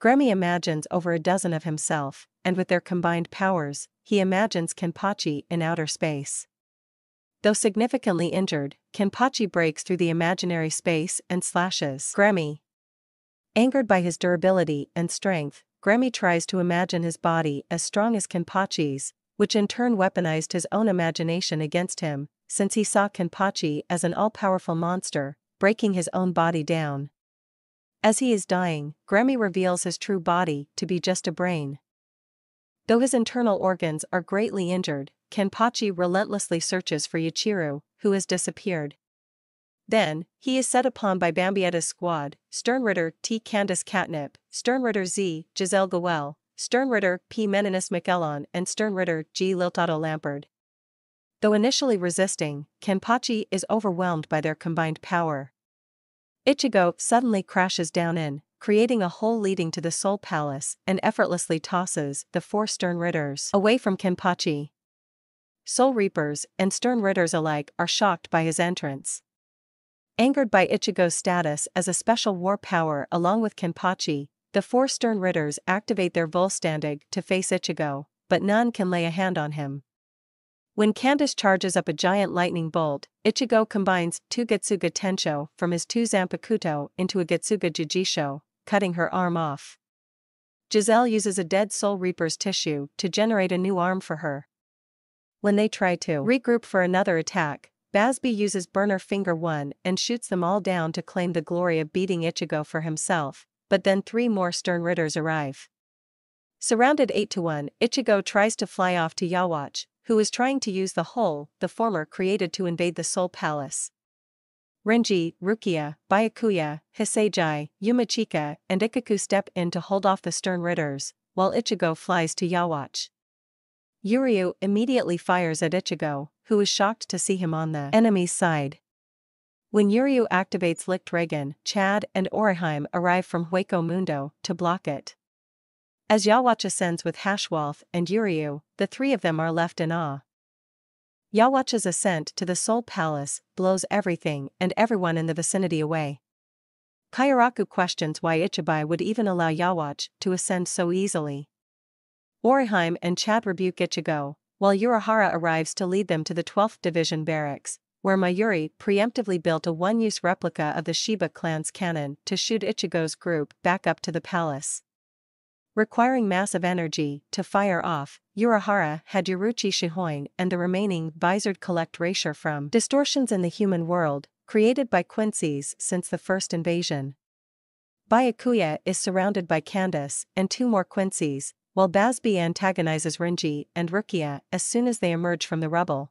Gremmy imagines over a dozen of himself, and with their combined powers, he imagines Kenpachi in outer space. Though significantly injured, Kenpachi breaks through the imaginary space and slashes Gremmy. Angered by his durability and strength, Gremmy tries to imagine his body as strong as Kenpachi's, which in turn weaponized his own imagination against him, since he saw Kenpachi as an all-powerful monster, breaking his own body down. As he is dying, Gremmy reveals his true body to be just a brain. Though his internal organs are greatly injured, Kenpachi relentlessly searches for Yachiru, who has disappeared. Then, he is set upon by Bambietta's squad, Sternritter T. Candace Catnip, Sternritter Z. Giselle Gawel, Sternritter P. Meninas McAllon and Sternritter G. Liltotto Lamperd. Though initially resisting, Kenpachi is overwhelmed by their combined power. Ichigo suddenly crashes down in, creating a hole leading to the Soul Palace and effortlessly tosses the four Stern Ritters away from Kenpachi. Soul Reapers and Stern Ritters alike are shocked by his entrance. Angered by Ichigo's status as a special war power along with Kenpachi, the four Stern Ritters activate their Vollständig to face Ichigo, but none can lay a hand on him. When Candace charges up a giant lightning bolt, Ichigo combines two Getsuga Tensho from his two Zanpakuto into a Getsuga Jujisho, cutting her arm off. Giselle uses a dead Soul Reaper's tissue to generate a new arm for her. When they try to regroup for another attack, Bazz-B uses Burner Finger 1 and shoots them all down to claim the glory of beating Ichigo for himself, but then three more Stern Ritters arrive. Surrounded 8 to 1, Ichigo tries to fly off to Yhwach, who is trying to use the hole the former created to invade the Soul Palace. Renji, Rukia, Byakuya, Hisagi, Yumichika, and Ikkaku step in to hold off the Stern Ritters, while Ichigo flies to Yhwach. Uryu immediately fires at Ichigo, who is shocked to see him on the enemy's side. When Uryu activates Licht Regen, Chad and Orihime arrive from Hueco Mundo to block it. As Yhwach ascends with Haschwalth and Uryu, the three of them are left in awe. Yhwach's ascent to the Soul Palace blows everything and everyone in the vicinity away. Kyoraku questions why Ichibei would even allow Yhwach to ascend so easily. Orihime and Chad rebuke Ichigo, while Urahara arrives to lead them to the 12th Division barracks, where Mayuri preemptively built a one-use replica of the Shiba clan's cannon to shoot Ichigo's group back up to the palace. Requiring massive energy to fire off, Urahara had Yoruichi Shihoin and the remaining visored collect Reishi from distortions in the human world, created by Quincy's since the first invasion. Byakuya is surrounded by Candace and two more Quincy's, while Bazz-B antagonizes Renji and Rukia as soon as they emerge from the rubble.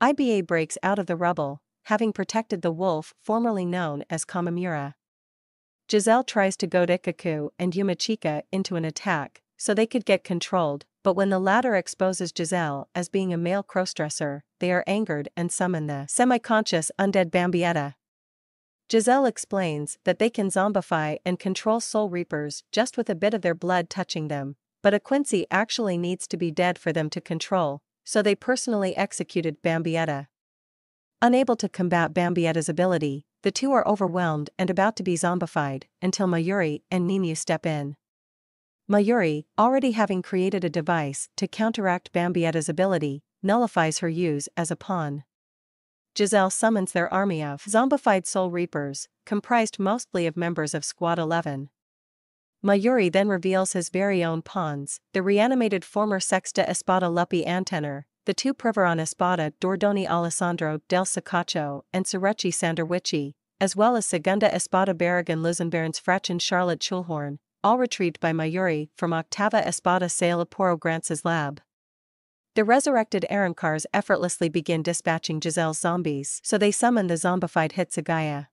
IBA breaks out of the rubble, having protected the wolf formerly known as Komamura. Giselle tries to goad Ikkaku and Yumichika into an attack, so they could get controlled, but when the latter exposes Giselle as being a male crossdresser, they are angered and summon the semi-conscious undead Bambietta. Giselle explains that they can zombify and control soul reapers just with a bit of their blood touching them, but a Quincy actually needs to be dead for them to control, so they personally executed Bambietta. Unable to combat Bambietta's ability, the two are overwhelmed and about to be zombified until Mayuri and Nemu step in. Mayuri, already having created a device to counteract Bambietta's ability, nullifies her use as a pawn. Giselle summons their army of zombified Soul Reapers, comprised mostly of members of Squad 11. Mayuri then reveals his very own pawns, the reanimated former Sexta Espada Luppi Antenor, the two Privaron Espada Dordoni Alessandro del Socaccio and Sorechi Sanderwicci, as well as Segunda Espada Berrigan Luzenbarons Frachen Charlotte Chuhlhourne, all retrieved by Mayuri from Octava Espada Szayelaporro Granz's lab. The resurrected Arrancars effortlessly begin dispatching Giselle's zombies, so they summon the zombified Hitsugaya.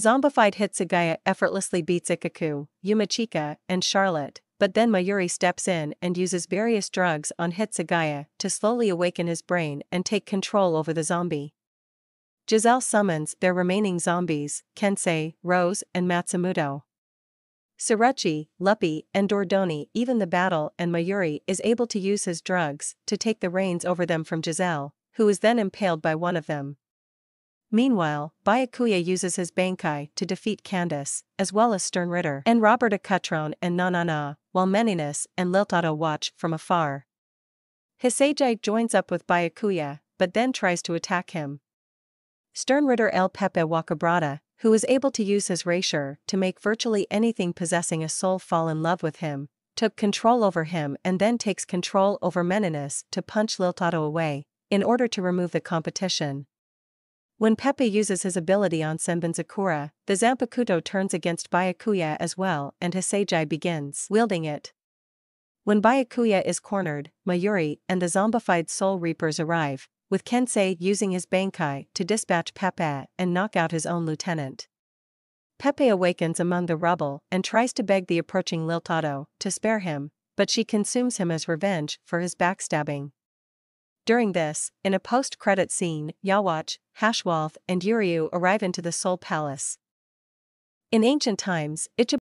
Zombified Hitsugaya effortlessly beats Ikkaku, Yumichika, and Charlotte, but then Mayuri steps in and uses various drugs on Hitsugaya to slowly awaken his brain and take control over the zombie. Giselle summons their remaining zombies, Kensei, Rose, and Matsumoto. Sorechi, Luppi, and Dordoni even the battle and Mayuri is able to use his drugs to take the reins over them from Giselle, who is then impaled by one of them. Meanwhile, Byakuya uses his Bankai to defeat Candace, as well as Stern Ritter and Robert Accutrone and Nanana, while Meninas and Liltotto watch from afar. Hisagi joins up with Byakuya, but then tries to attack him. Stern Ritter El Pepe Waccabrada, who is able to use his Raisure to make virtually anything possessing a soul fall in love with him, took control over him and then takes control over Meninas to punch Liltotto away, in order to remove the competition. When Pepe uses his ability on Senbonzakura, the Zanpakuto turns against Byakuya as well and Hisagi begins wielding it. When Byakuya is cornered, Mayuri and the zombified Soul Reapers arrive, with Kensei using his Bankai to dispatch Pepe and knock out his own lieutenant. Pepe awakens among the rubble and tries to beg the approaching Liltotto to spare him, but she consumes him as revenge for his backstabbing. During this, in a post-credit scene, Yhwach, Haschwalth and Uryu arrive into the Soul Palace. In ancient times, Ichiban